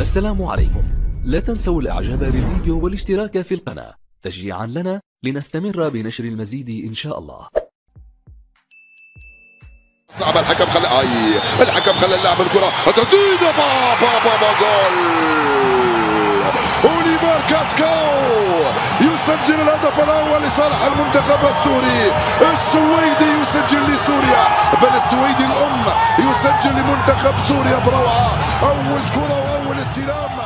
السلام عليكم. لا تنسوا الاعجاب بالفيديو والاشتراك في القناة. تشجيعا لنا لنستمر بنشر المزيد إن شاء الله. صعب الحكم خلى آي الحكم خلى اللاعب الكرة. تسديد با با با با جول. اوليفر كاسكاو يسجل الهدف الأول لصالح المنتخب السوري. السويدي يسجل لسوريا. بل السويدي الأم يسجل لمنتخب سوريا بروعه أول كرة Cristiano